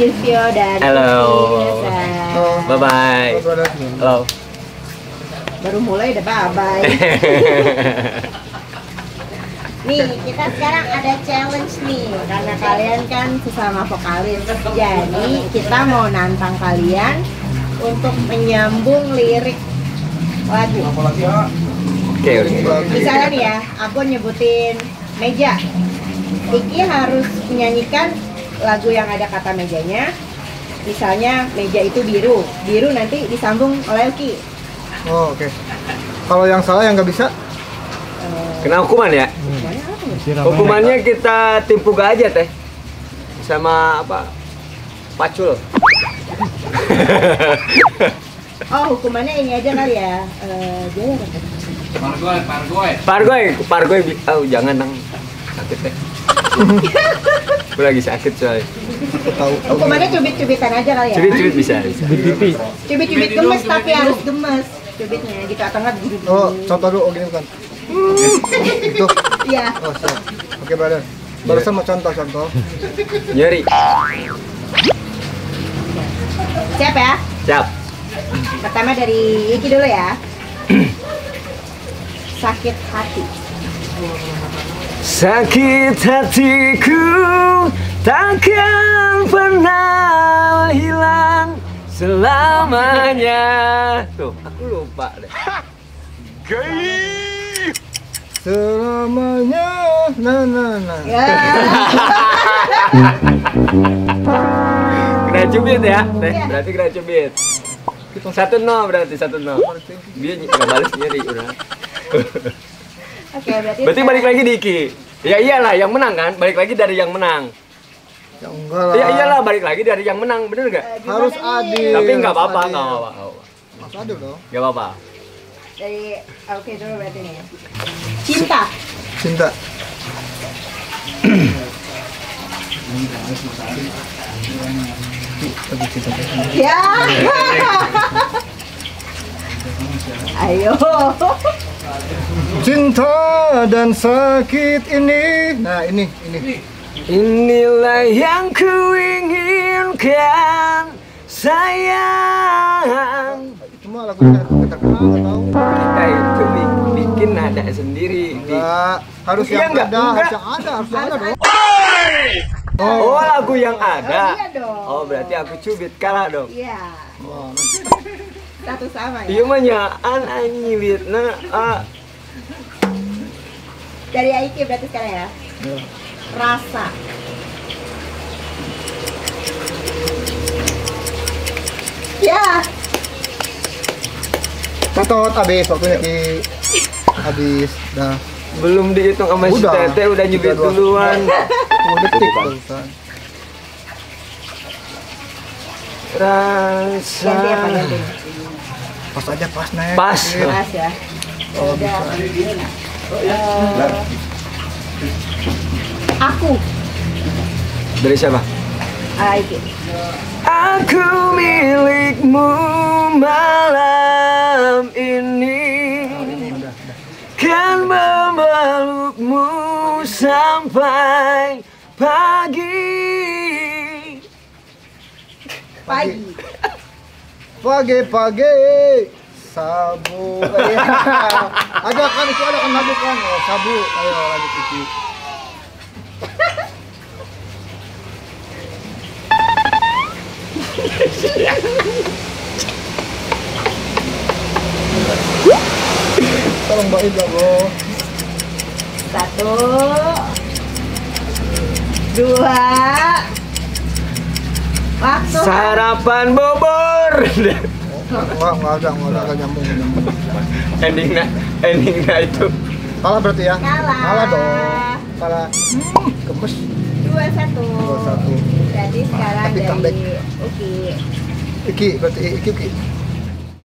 Gilvio dan Halo. Oh. Bye bye. Halo. Baru mulai udah bye-bye. Nih, kita sekarang ada challenge nih Karena kalian kan sesama vokalis Jadi, kita mau nantang kalian Untuk menyambung lirik lagu Oke oke. Misalnya nih ya, aku nyebutin meja Iki harus menyanyikan lagu yang ada kata mejanya Misalnya meja itu biru Biru nanti disambung oleh Uki Oh, oke. Kalau yang salah yang nggak bisa, Kena hukuman ya? Ya? Hukumannya kita timpuk aja teh. Sama apa? Pacul. Oh, hukumannya ini aja kali ya Eh, apa? Pargoy, pargoy. Pargoy, pargoy. Oh jangan nang sakit teh. Gue lagi sakit soalnya. aku tahu. Hukumannya cubit-cubitan aja kali ya Cubit-cubit bisa bisa. Cubit-cubit gemes tapi harus gemes Cubitnya gitu atau enggak gitu Oh, contoh dulu. Oh, gini bukan. Itu. Iya Oh, siap. Oke, brother. Barusan mau contoh-contoh. Nyeri. Siap ya? Siap. Pertama dari Iki dulu ya. Sakit hati. Sakit hatiku takkan pernah hilang selamanya. Tuh, aku lupa deh. Selamanya, nah, nah, nah. Ya. Kena cubit ya, teh. Iya. Berarti kena cubit. Satu nol berarti satu nol. Dia nggak balas nyeri udah. Oke, berarti Berarti balik lagi di Iki. Ya iyalah yang menang kan, balik lagi dari yang menang. Ya enggak lah. Ya iyalah balik lagi dari yang menang, bener nggak? Eh, Harus nih? adil. Tapi nggak apa-apa, adil. nggak apa-apa. Harus adil dong. Nggak apa-apa. Dari oke dulu berarti nih. Cinta. Cinta. Ya. Ayo. Cinta dan sakit ini. Nah, ini, ini. Inilah yang ku inginkan, sayang. Cuma tahu. Kita itu bi- bikin nada sendiri. Di... Enggak, harus Iya, yang enggak, ada, enggak. harus yang ada, harus yang ada dong. Oh, lagu yang Oh, ada. iya dong. Oh, berarti aku cubit kalah dong. Iya. Wah, Satu sama ya. Iya mah nyaan anjing nah ah. Dari Aiki berarti sekarang ya. Ya. Rasa. Ya. Tatot habis waktunya ki habis dah Belum dihitung sama si Udah. Tete udah nyubit duluan. 10 detik barusan. Rasa. Ganti apa ganti? Pas aja pas naik. Pas. Iya. Mas ya. Oh, bisa. Eh, aku. Dari siapa? Aiki. Aku milikmu malam ini Kan memelukmu sampai pagi Pagi. Pagi pagi sabu. Iya. ada kan itu ada kan lagu kan. Oh, sabu. Ayo lanjut iki. Tolong Mbak Ida, bro. Satu. Dua. Waktu. Sarapan bobor Enggak, enggak ada, enggak ada, nyambung. Endingnya Endingnya itu Kalah berarti ya? Kalah. Kalah dong. Kalah. Hmm, gemes. Dua satu. Dua satu. Jadi sekarang Tapi dari comeback. Uki. Iki berarti iki iki.